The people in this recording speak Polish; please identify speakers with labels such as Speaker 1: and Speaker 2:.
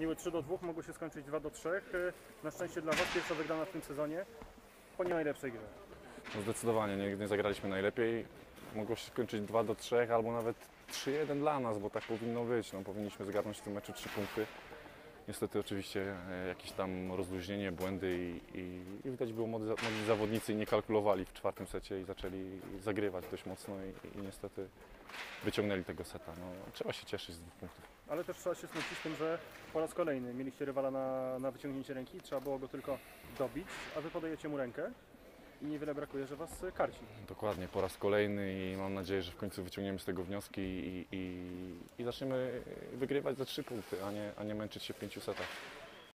Speaker 1: Miły 3 do 2, mogło się skończyć 2 do 3. Na szczęście dla Was pierwsza wygrana w tym sezonie po nie najlepszej grze.
Speaker 2: No zdecydowanie nie, nie zagraliśmy najlepiej. Mogło się skończyć 2 do 3 albo nawet 3-1 dla nas, bo tak powinno być. No, powinniśmy zgarnąć w tym meczu 3 punkty. Niestety oczywiście e, jakieś tam rozluźnienie, błędy i, i, i widać było młodzi zawodnicy nie kalkulowali w czwartym secie i zaczęli zagrywać dość mocno i, i niestety wyciągnęli tego seta. No, trzeba się cieszyć z dwóch punktów.
Speaker 1: Ale też trzeba się smucić tym, że po raz kolejny mieliście rywala na, na wyciągnięcie ręki, trzeba było go tylko dobić, a Wy podajecie mu rękę i niewiele brakuje, że Was karci.
Speaker 2: Dokładnie, po raz kolejny i mam nadzieję, że w końcu wyciągniemy z tego wnioski i, i, i zaczniemy wygrywać za trzy punkty, a nie, a nie męczyć się w pięciu setach.